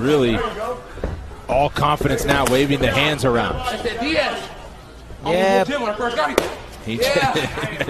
really all confidence now, waving the hands around. Yeah. He Yeah.